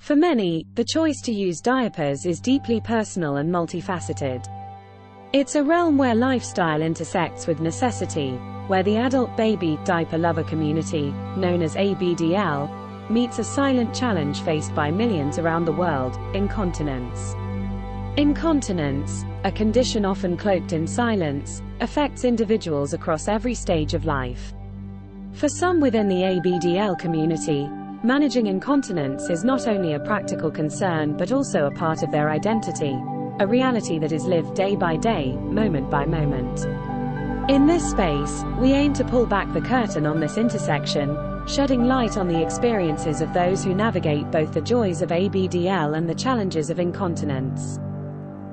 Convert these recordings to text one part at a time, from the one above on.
For many, the choice to use diapers is deeply personal and multifaceted. It's a realm where lifestyle intersects with necessity, where the adult baby diaper lover community, known as ABDL, meets a silent challenge faced by millions around the world incontinence. Incontinence, a condition often cloaked in silence, affects individuals across every stage of life. For some within the ABDL community, managing incontinence is not only a practical concern but also a part of their identity, a reality that is lived day by day, moment by moment. In this space, we aim to pull back the curtain on this intersection, shedding light on the experiences of those who navigate both the joys of ABDL and the challenges of incontinence.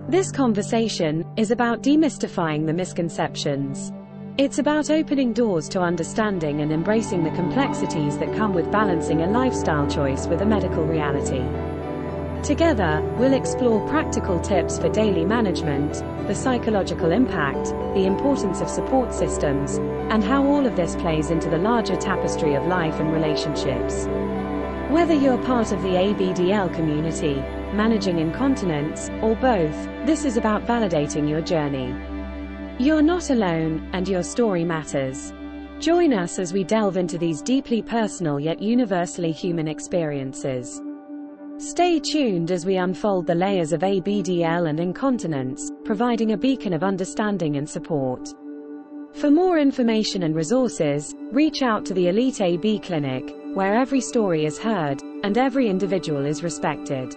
This conversation is about demystifying the misconceptions. It's about opening doors to understanding and embracing the complexities that come with balancing a lifestyle choice with a medical reality. Together, we'll explore practical tips for daily management, the psychological impact, the importance of support systems, and how all of this plays into the larger tapestry of life and relationships. Whether you're part of the ABDL community, managing incontinence, or both, this is about validating your journey. You're not alone, and your story matters. Join us as we delve into these deeply personal yet universally human experiences. Stay tuned as we unfold the layers of ABDL and incontinence, providing a beacon of understanding and support. For more information and resources, reach out to the Elite AB Clinic, where every story is heard, and every individual is respected.